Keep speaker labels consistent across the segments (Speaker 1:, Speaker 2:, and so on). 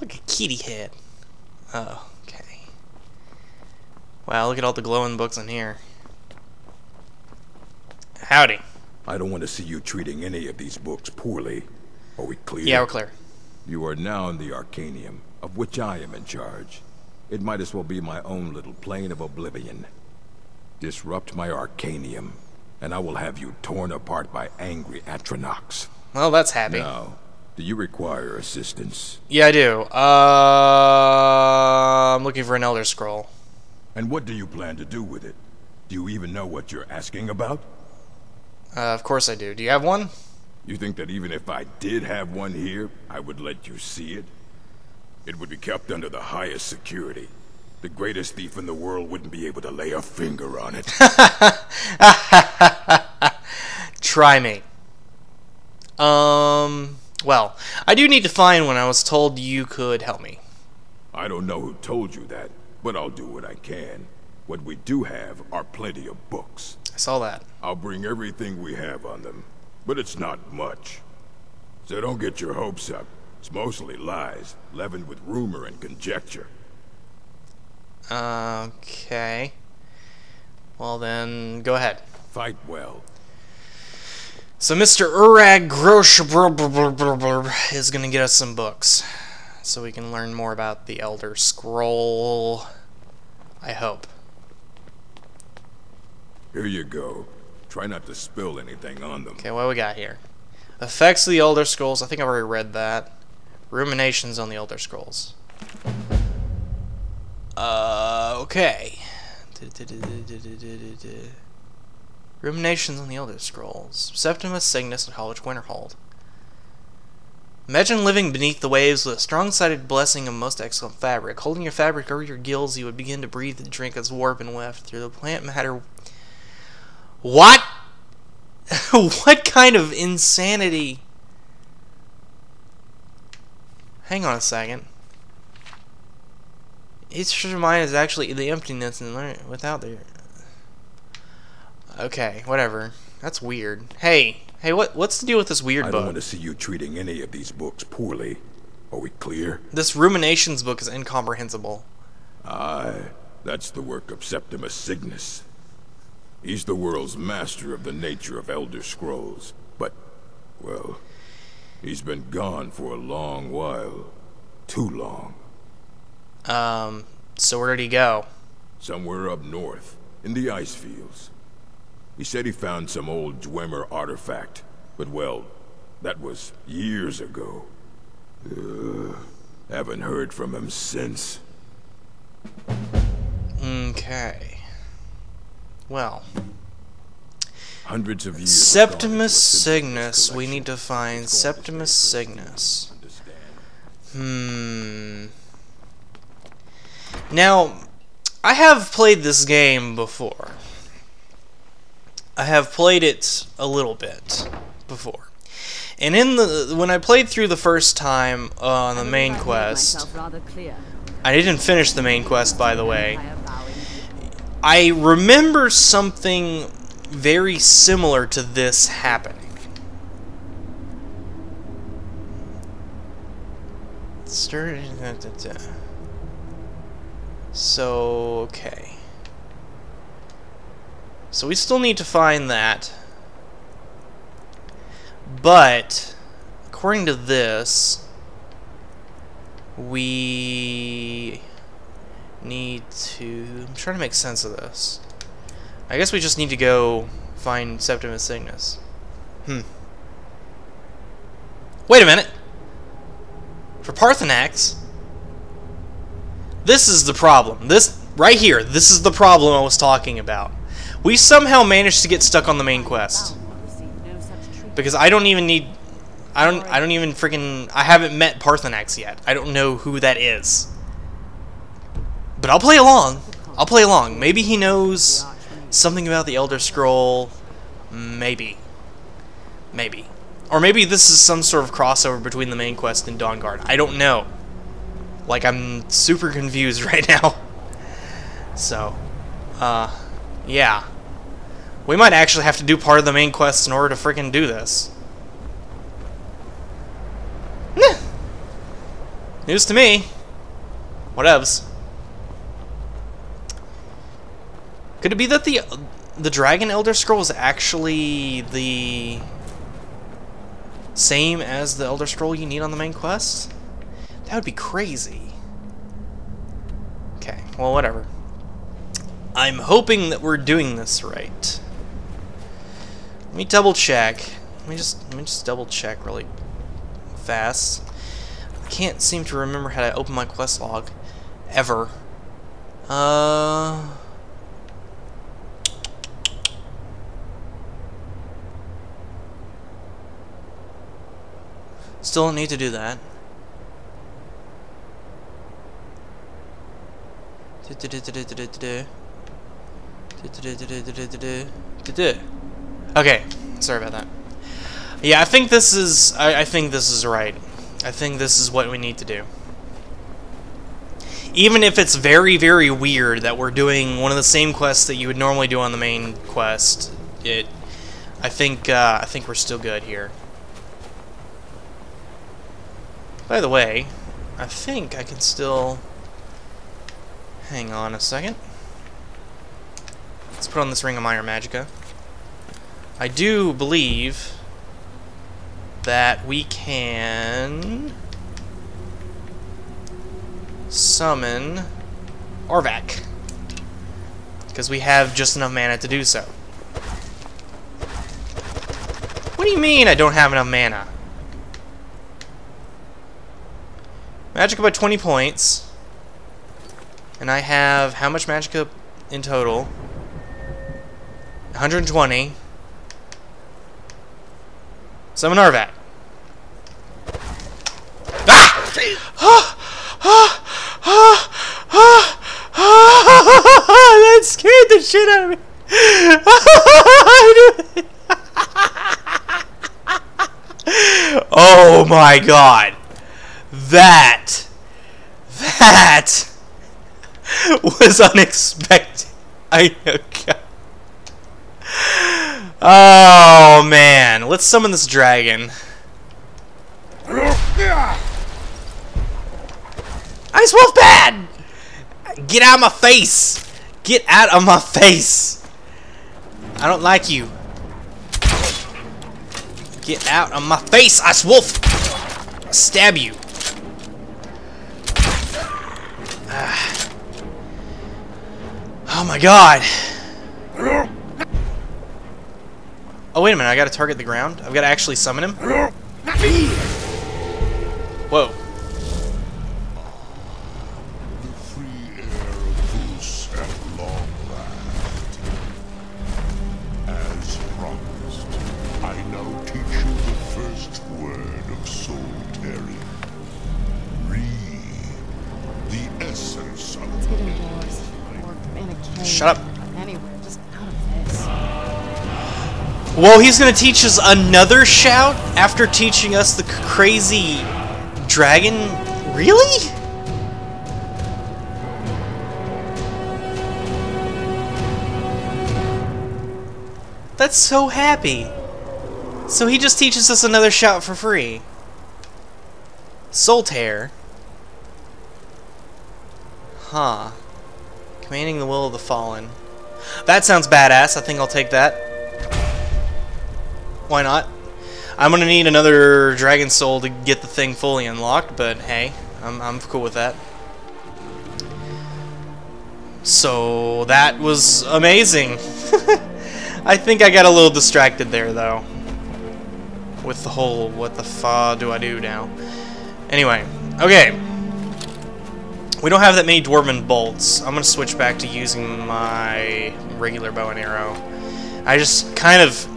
Speaker 1: Look at kitty head. Oh, okay. Wow, look at all the glowing books in here. Howdy.
Speaker 2: I don't want to see you treating any of these books poorly. Are we clear?
Speaker 1: Yeah, we're clear.
Speaker 2: You are now in the Arcanaeum, of which I am in charge. It might as well be my own little plane of oblivion. Disrupt my Arcanaeum, and I will have you torn apart by angry Atronachs.
Speaker 1: Well, that's happy.
Speaker 2: Now, do you require assistance?
Speaker 1: Yeah, I do. Uh, I'm looking for an Elder Scroll.
Speaker 2: And what do you plan to do with it? Do you even know what you're asking about?
Speaker 1: Uh, of course I do. Do you have one?
Speaker 2: You think that even if I did have one here, I would let you see it? It would be kept under the highest security. The greatest thief in the world wouldn't be able to lay a finger on it.
Speaker 1: Try me. Um, well, I do need to find one. I was told you could help me.
Speaker 2: I don't know who told you that, but I'll do what I can. What we do have are plenty of books.
Speaker 1: I saw that.
Speaker 2: I'll bring everything we have on them, but it's not much. So don't get your hopes up. It's mostly lies, leavened with rumor and conjecture.
Speaker 1: Okay. Well then, go ahead.
Speaker 2: Fight well.
Speaker 1: So Mr. Urag Grosh is going to get us some books. So we can learn more about the Elder Scroll. I hope.
Speaker 2: Here you go. Try not to spill anything on them.
Speaker 1: Okay, what we got here? Effects of the Elder Scrolls. I think I've already read that. Ruminations on the Elder Scrolls. Uh, okay. Ruminations on the Elder Scrolls. Septimus Signus and College Winterhold. Imagine living beneath the waves with a strong-sided blessing of most excellent fabric. Holding your fabric over your gills, you would begin to breathe and drink as warp and weft through the plant matter. What? what kind of insanity? Hang on a second. Each mind is actually the emptiness and without the. Okay, whatever. That's weird. Hey, hey, what what's the deal with this weird
Speaker 2: I
Speaker 1: book?
Speaker 2: don't want to see you treating any of these books poorly. Are we clear?
Speaker 1: This Ruminations book is incomprehensible.
Speaker 2: Aye, that's the work of Septimus Signus. He's the world's master of the nature of Elder Scrolls, but, well, he's been gone for a long while. Too long.
Speaker 1: Um, so where did he go?
Speaker 2: Somewhere up north, in the ice fields. He said he found some old Dwemer artifact, but well, that was years ago. Haven't heard from him since.
Speaker 1: Okay. Well,
Speaker 2: Hundreds of years.
Speaker 1: Septimus Signus. We need to find Septimus Signus. Hmm. Now, I have played this game before. I have played it a little bit before. And in the when I played through the first time on the main quest, I didn't finish the main quest by the way. I remember something very similar to this happening. So, okay. So we still need to find that. But, according to this, we need to... I'm trying to make sense of this. I guess we just need to go find Septimus Signus. Hmm. Wait a minute! For Paarthurnax, this is the problem. This, right here, this is the problem I was talking about. We somehow managed to get stuck on the main quest. Because I don't even need... I don't, I don't even freaking... I haven't met Paarthurnax yet. I don't know who that is. But I'll play along. I'll play along. Maybe he knows something about the Elder Scroll. Maybe. Maybe. Or maybe this is some sort of crossover between the main quest and Dawnguard. I don't know. Like, I'm super confused right now. So, uh, yeah. We might actually have to do part of the main quest in order to freaking do this. News to me. Whatevs. Could it be that the the Dragon Elder Scroll is actually the same as the Elder Scroll you need on the main quest? That would be crazy. Okay, well, whatever. I'm hoping that we're doing this right. Let me double check. Let me just let me just double check really fast. I can't seem to remember how to open my quest log ever. Uh Still don't need to do that. Okay, sorry about that. Yeah, I think this is. I, I think this is right. I think this is what we need to do. Even if it's very, very weird that we're doing one of the same quests that you would normally do on the main quest, it. I think. Uh, I think we're still good here. By the way, I think I can still... Hang on a second. Let's put on this Ring of Minor Magicka. I do believe that we can summon Arvak. Because we have just enough mana to do so. What do you mean I don't have enough mana? Magicka by 20 points. And I have how much Magicka in total? 120. Summon Arvak. Ah! that scared the shit out of me. oh my god. That, that was unexpected. I okay. Oh man, let's summon this dragon. Ice Wolf bad! Get out of my face! Get out of my face! I don't like you. Get out of my face, Ice Wolf! I'll stab you. Ah. Oh my god! Oh wait a minute, I gotta target the ground? I've gotta actually summon him? Whoa.
Speaker 3: The free air of Vus at long last. As promised, I now teach you the first word of soul tearing. Read the essence of
Speaker 4: Let's get indoors. Or in a cave.
Speaker 1: Shut up.
Speaker 4: Anywhere, just out of this.
Speaker 1: Whoa, he's gonna teach us another shout after teaching us the crazy dragon? Really? That's so happy. So he just teaches us another shout for free. Soul Tear. Huh. Commanding the will of the fallen. That sounds badass. I think I'll take that. Why not? I'm gonna need another Dragon Soul to get the thing fully unlocked, but hey, I'm, I'm cool with that. So, that was amazing. I think I got a little distracted there, though. With the whole, what the fa do I do now? Anyway, okay. We don't have that many Dwarven bolts. I'm gonna switch back to using my regular bow and arrow. I just kind of,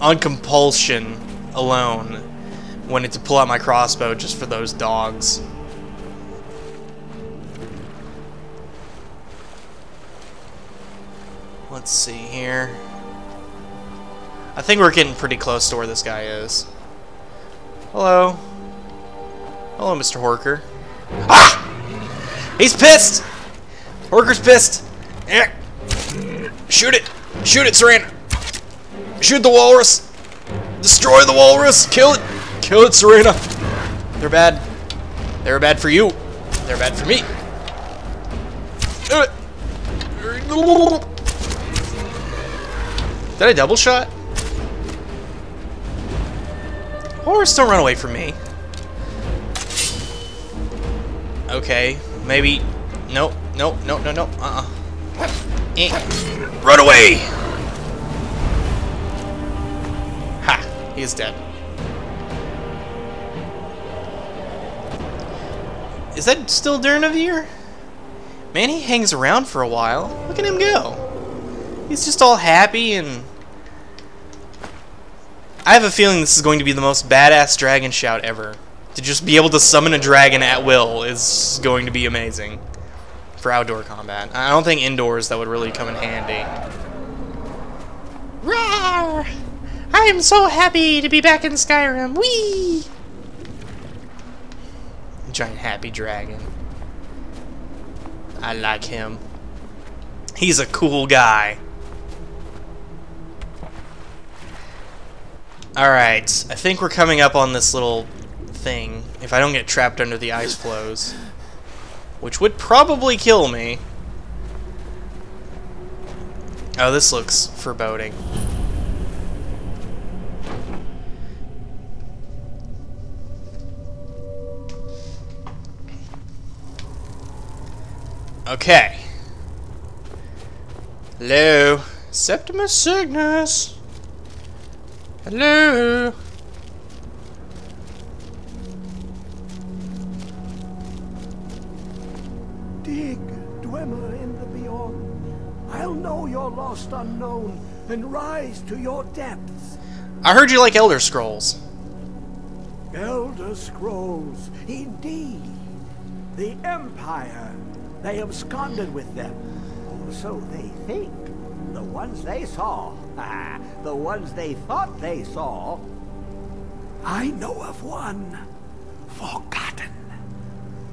Speaker 1: on compulsion alone, wanted to pull out my crossbow just for those dogs. Let's see here. I think we're getting pretty close to where this guy is. Hello. Hello, Mr. Horker. Ah! He's pissed! Horker's pissed! Eh. Shoot it! Shoot it, Serena! Shoot the walrus! Destroy the walrus! Kill it! Kill it, Serena! They're bad. They're bad for you. They're bad for me. Did I double shot? Horse, don't run away from me. Okay, maybe. Nope, nope, nope, no, no. Uh uh. Eh. Run away! He is dead. Is that still Durnehviir? Man, he hangs around for a while. Look at him go. He's just all happy and... I have a feeling this is going to be the most badass dragon shout ever. To just be able to summon a dragon at will is going to be amazing. For outdoor combat. I don't think indoors that would really come in handy. Rawr! I am so happy to be back in Skyrim. Whee! Giant happy dragon. I like him. He's a cool guy. Alright, I think we're coming up on this little thing. If I don't get trapped under the ice flows. Which would probably kill me. Oh, this looks foreboding. Okay. Hello. Septimus Signus. Hello.
Speaker 5: Dig, Dwemer in the beyond. I'll know your lost unknown and rise to your depths.
Speaker 1: I heard you like Elder Scrolls.
Speaker 5: Elder Scrolls, indeed. The Empire. They absconded with them. Or so they think. The ones they saw. the ones they thought they saw. I know of one. Forgotten.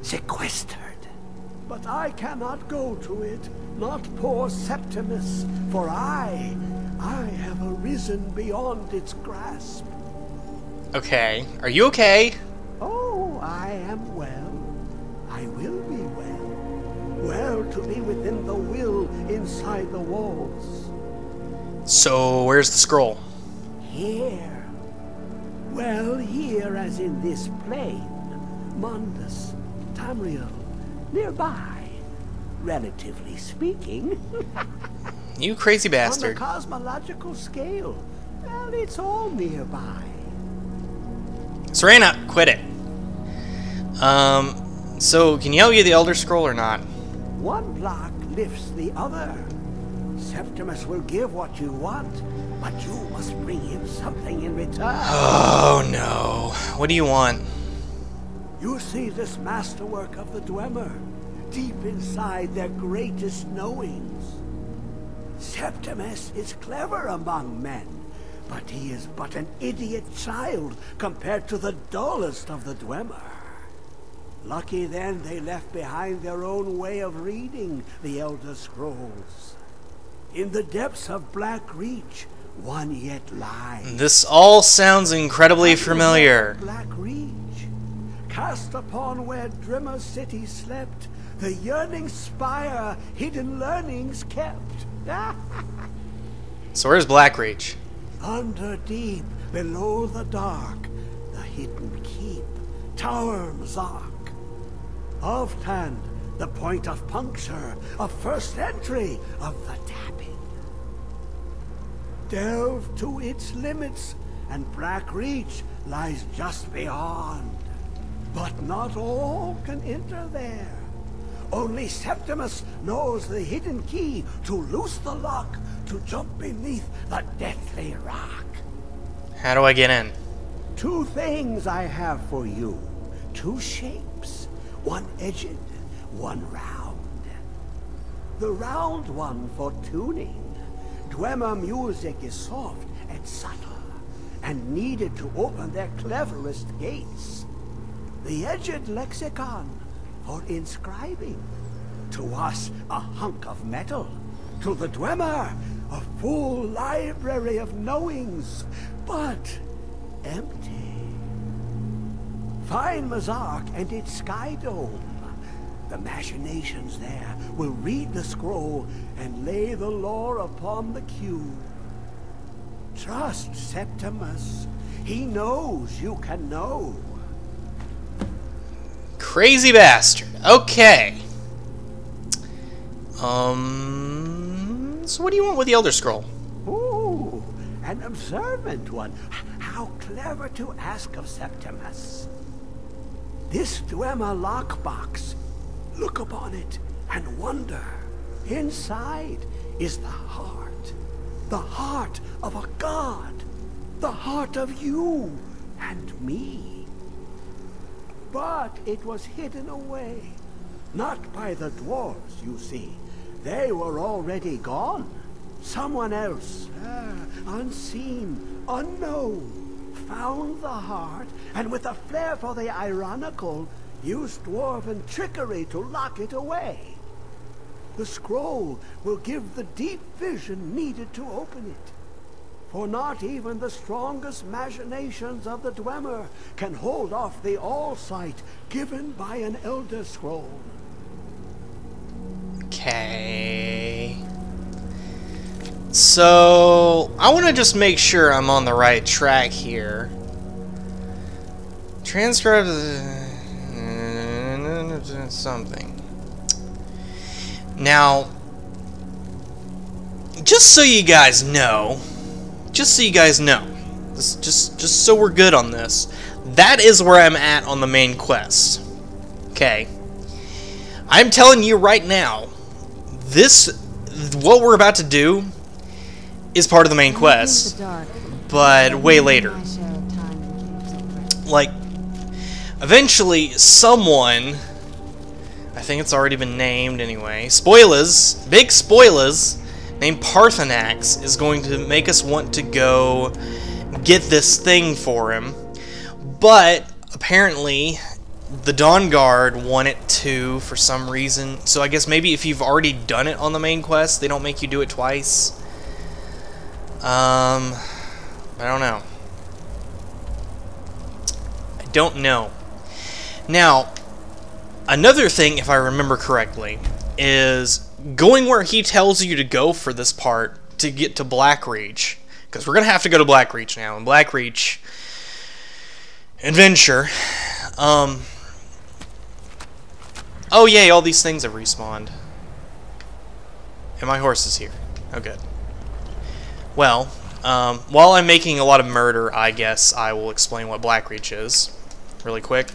Speaker 5: Sequestered. But I cannot go to it, not poor Septimus, for I, I have arisen beyond its grasp.
Speaker 1: Okay. Are you okay?
Speaker 5: Oh, I am well. To be within the will inside the walls.
Speaker 1: So, where's the scroll?
Speaker 5: Here. Well, here as in this plane. Mundus, Tamriel, nearby. Relatively speaking.
Speaker 1: You crazy bastard.
Speaker 5: On the cosmological scale. Well, it's all nearby.
Speaker 1: Serena, quit it. Um, so, can you help me the Elder Scroll or not?
Speaker 5: One block lifts the other. Septimus will give what you want, but you must bring him something in return.
Speaker 1: Oh no. What do you want?
Speaker 5: You see this masterwork of the Dwemer, deep inside their greatest knowings. Septimus is clever among men, but he is but an idiot child compared to the dullest of the Dwemer. Lucky then they left behind their own way of reading the Elder Scrolls. In the depths of Blackreach, one yet lies.
Speaker 1: This all sounds incredibly familiar.
Speaker 5: Blackreach, cast upon where Dwemer City slept, the yearning spire hidden learnings kept.
Speaker 1: So where's Blackreach?
Speaker 5: Under deep, below the dark, the hidden keep, Tower Mzark. Alftand, the point of puncture, of first entry of the tapping. Delve to its limits, and Blackreach lies just beyond. But not all can enter there. Only Septimus knows the hidden key to loose the lock to jump beneath the deathly rock.
Speaker 1: How do I get in?
Speaker 5: Two things I have for you. Two shapes. One edged, one round. The round one for tuning. Dwemer music is soft and subtle, and needed to open their cleverest gates. The edged lexicon for inscribing. To us, a hunk of metal. To the Dwemer, a full library of knowings, but empty. Find Mzark and its sky dome. The machinations there will read the scroll and lay the lore upon the cube. Trust Septimus. He knows you can know.
Speaker 1: Crazy bastard. Okay. Um. So what do you want with the Elder Scroll?
Speaker 5: Ooh, an observant one. How clever to ask of Septimus. This Dwemer lockbox. Look upon it and wonder. Inside is the heart. The heart of a god. The heart of you and me. But it was hidden away. Not by the dwarves, you see. They were already gone. Someone else, ah, unseen, unknown, found the heart, and with a flair for the ironical, used dwarven trickery to lock it away. The scroll will give the deep vision needed to open it. For not even the strongest machinations of the Dwemer can hold off the all-sight given by an Elder Scroll.
Speaker 1: Okay. So, I want to just make sure I'm on the right track here. Transcribe uh, something. Now, just so you guys know, just so you guys know, just, just, just so we're good on this, that is where I'm at on the main quest. Okay. I'm telling you right now, this, what we're about to do, is part of the main quest, but way later. Like, eventually, someone, I think it's already been named anyway, spoilers, big spoilers, named Paarthurnax is going to make us want to go get this thing for him, but apparently the Dawnguard want it to for some reason. So I guess maybe if you've already done it on the main quest, they don't make you do it twice. Um, I don't know. I don't know. Now, another thing, if I remember correctly, is going where he tells you to go for this part to get to Blackreach. Because we're going to have to go to Blackreach now. And Blackreach adventure. Um, oh, yay, all these things have respawned. And my horse is here. Oh, good. Well, um, while I'm making a lot of murder, I guess I will explain what Blackreach is really quick.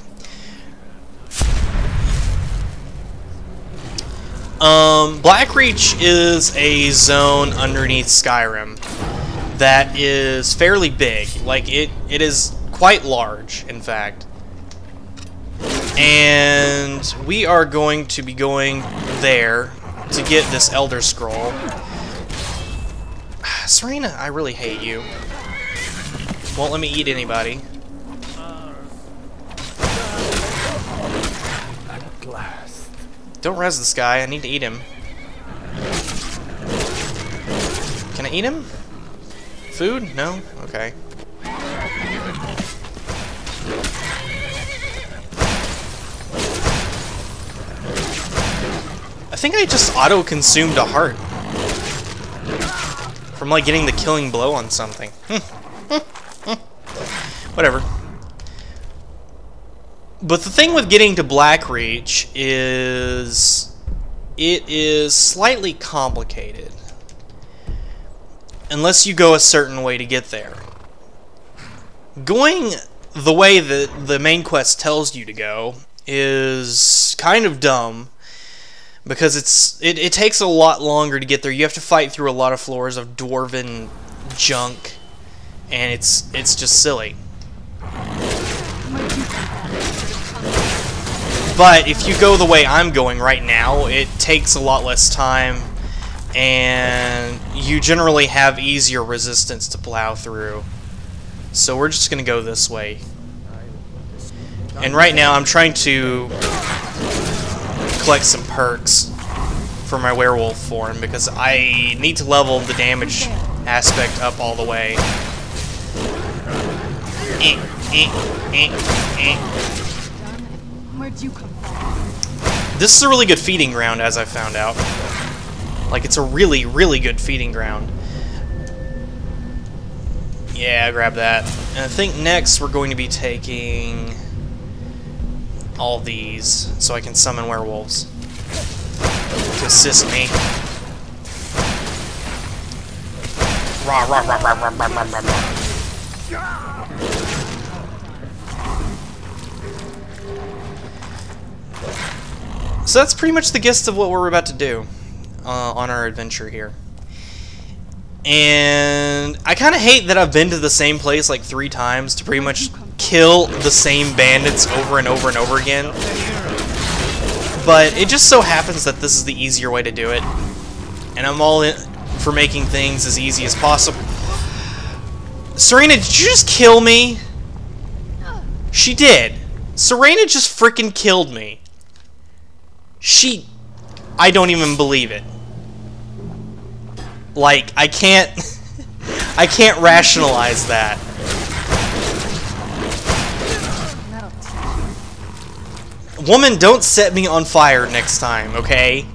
Speaker 1: Um, Blackreach is a zone underneath Skyrim that is fairly big. Like, it, it is quite large, in fact. And we are going to be going there to get this Elder Scroll. Serena, I really hate you. Won't let me eat anybody.
Speaker 5: At last.
Speaker 1: Don't res this guy, I need to eat him. Can I eat him? Food? No? Okay. I think I just auto-consumed a heart. From like getting the killing blow on something. Whatever. But the thing with getting to Blackreach is it is slightly complicated. Unless you go a certain way to get there. Going the way that the main quest tells you to go is kind of dumb because it's it, it takes a lot longer to get there. You have to fight through a lot of floors of dwarven junk and it's it's just silly. But if you go the way I'm going right now, it takes a lot less time, and you generally have easier resistance to plow through. So we're just going to go this way. And right now I'm trying to collect some perks for my werewolf form, because I need to level the damage aspect up all the way. Eh, eh, eh? This is a really good feeding ground, as I found out. Like, it's a really, really good feeding ground. Yeah, grab that. And I think next we're going to be taking all these so I can summon werewolves to assist me. Rah, rah, rah, rah, rah, rah, rah, rah. So that's pretty much the gist of what we're about to do uh, on our adventure here. And I kind of hate that I've been to the same place like three times to pretty much kill the same bandits over and over and over again. But it just so happens that this is the easier way to do it. And I'm all in for making things as easy as possible. Serena, did you just kill me? She did. Serena just freaking killed me. She... I don't even believe it. Like, I can't... I can't rationalize that.
Speaker 4: That'll teach you.
Speaker 1: Woman, don't set me on fire next time, okay?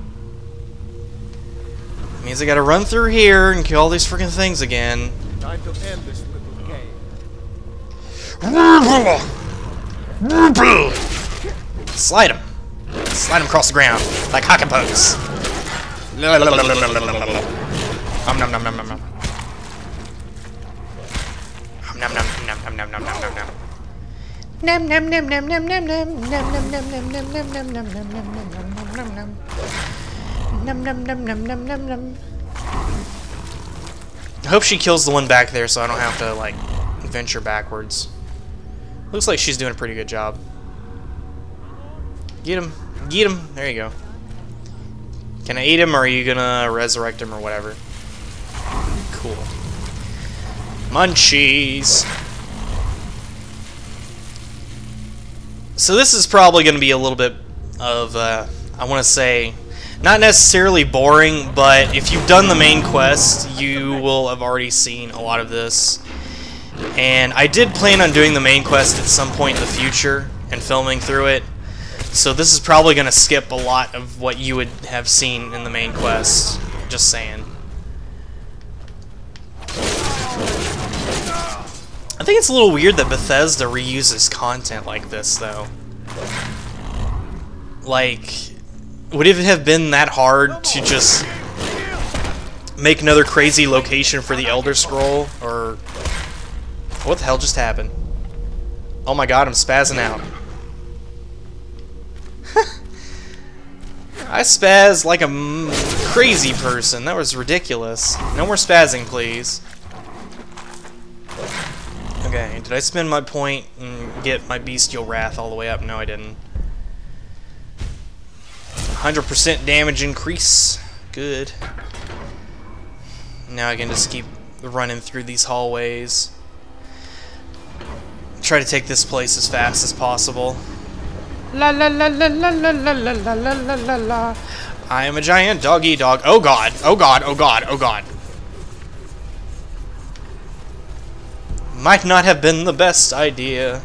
Speaker 1: Means I gotta run through here and kill all these freaking things again.
Speaker 6: Time to end this little game.
Speaker 1: Slide him. Slide him across the ground, like hock and pokes. Um, nom nom nom nom nom. Um, nom nom nom nom nom nom nom nom nom. I hope she kills the one back there so I don't have to like venture backwards. Looks like she's doing a pretty good job. Get him. Get him. There you go. Can I eat him or are you gonna resurrect him or whatever? Cool. Munchies! So this is probably going to be a little bit of, uh, I want to say, not necessarily boring, but if you've done the main quest, you will have already seen a lot of this. And I did plan on doing the main quest at some point in the future and filming through it. So this is probably going to skip a lot of what you would have seen in the main quest. Just saying. Think it's a little weird that Bethesda reuses content like this, though. Like, would it have been that hard to just make another crazy location for the Elder Scroll? Or what the hell just happened? Oh my god, I'm spazzing out. I spaz like a crazy person. That was ridiculous. No more spazzing, please. Okay, did I spend my point and get my bestial wrath all the way up? No, I didn't. 100% damage increase. Good. Now I can just keep running through these hallways. Try to take this place as fast as possible. La la la la la la la la la la la la la. I am a giant doggy dog. Oh god. Oh god. Oh god. Oh god. Might not have been the best idea.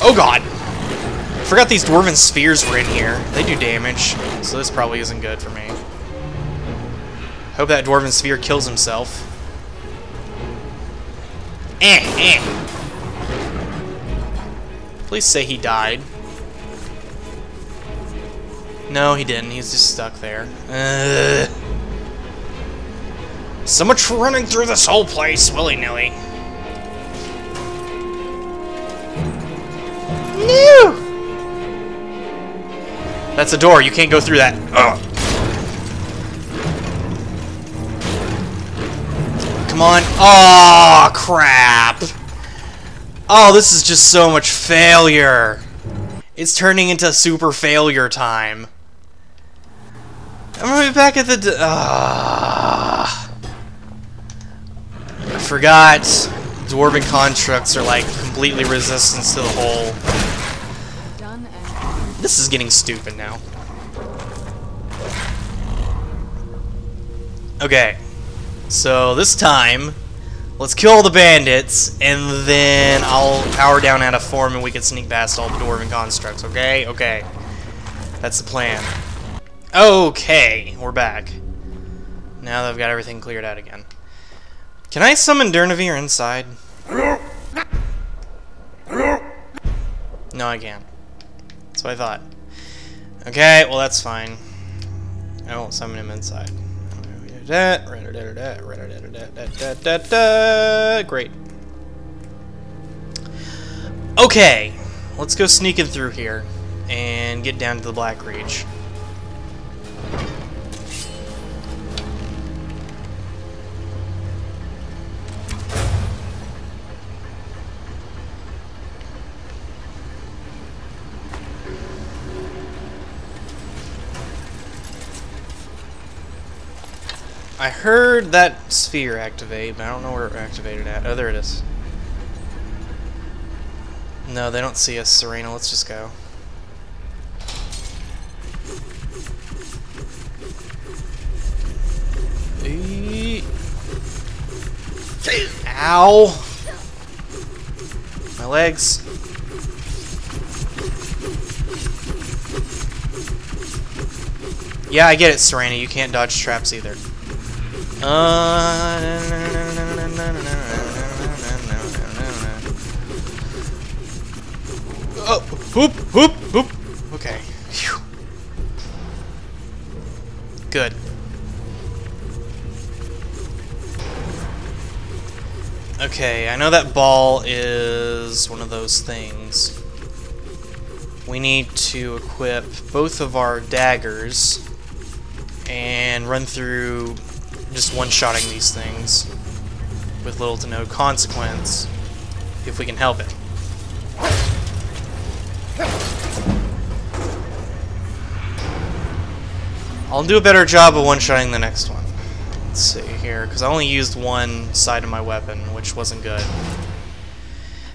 Speaker 1: Oh god! Forgot these dwarven spheres were in here. They do damage, so this probably isn't good for me. Hope that dwarven sphere kills himself. Eh, eh. Please say he died. No, he didn't. He's just stuck there. Ugh. So much for running through this whole place willy-nilly. No! That's a door. You can't go through that. Ugh. Come on. Oh, crap. Oh, this is just so much failure. It's turning into super failure time. I'm gonna be back at the. Ah. I forgot. Dwarven constructs are like completely resistant to the
Speaker 4: whole.
Speaker 1: This is getting stupid now. Okay. So this time, Let's kill the bandits, and then I'll power down out of form and we can sneak past all the Dwarven constructs, okay? Okay. That's the plan. Okay, we're back. Now that I've got everything cleared out again. Can I summon Durnehviir inside? No, I can't. That's what I thought. Okay, well that's fine. I won't summon him inside. Great. Okay, let's go sneaking through here and get down to the Blackreach. I heard that sphere activate, but I don't know where it activated at. Oh, there it is. No, they don't see us, Serena. Let's just go. Ow! My legs. Yeah, I get it, Serena. You can't dodge traps either. Uh, Oh, whoop, whoop, Okay, I know that ball is one of those things. We need to equip both of our daggers and run through just one-shotting these things with little to no consequence if we can help it. I'll do a better job of one-shotting the next one. Let's see here, because I only used one side of my weapon, which wasn't good.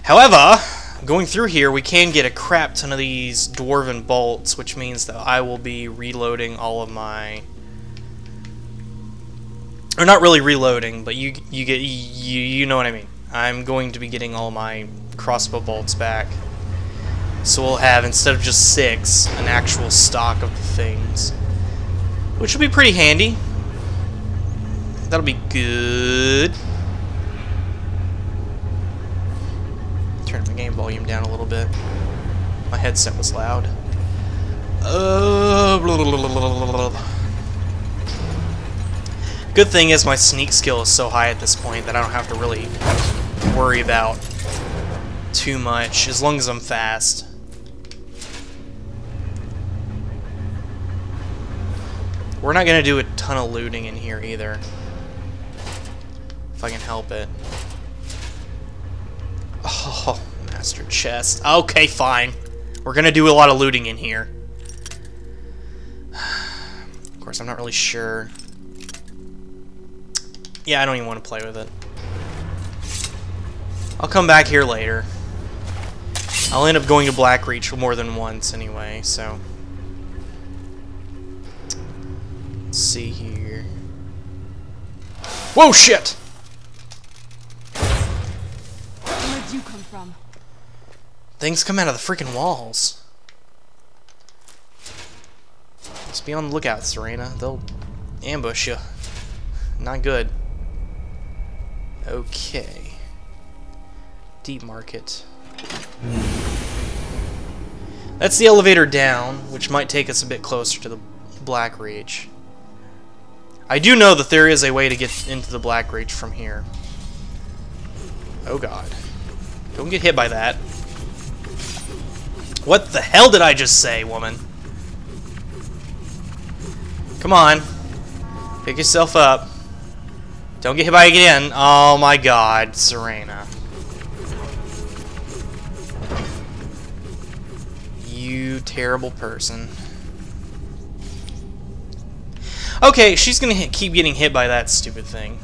Speaker 1: However, going through here, we can get a crap ton of these dwarven bolts, which means that I will be reloading all of my or not really reloading, but you you get you you know what I mean. I'm going to be getting all my crossbow bolts back. So we'll have instead of just six, an actual stock of the things. Which will be pretty handy. That'll be good. Turn my game volume down a little bit. My headset was loud. Uh, blah, blah, blah, Good thing is my sneak skill is so high at this point that I don't have to really worry about too much, as long as I'm fast. We're not going to do a ton of looting in here either. If I can help it. Oh, master chest. Okay, fine. We're to do a lot of looting in here. Of course, I'm not really sure yeah, I don't even want to play with it. I'll come back here later. I'll end up going to Blackreach more than once anyway, so... Let's see here... Whoa, shit!
Speaker 4: From?
Speaker 1: Things come out of the freaking walls. Just be on the lookout, Serena. They'll ambush you. Not good. Okay. Deep market. That's the elevator down, which might take us a bit closer to the Blackreach. I do know that there is a way to get into the Blackreach from here. Oh god. Don't get hit by that. What the hell did I just say, woman? Come on. Pick yourself up. Don't get hit by again. Oh my god, Serena. You terrible person. Okay, she's gonna keep getting hit by that stupid thing.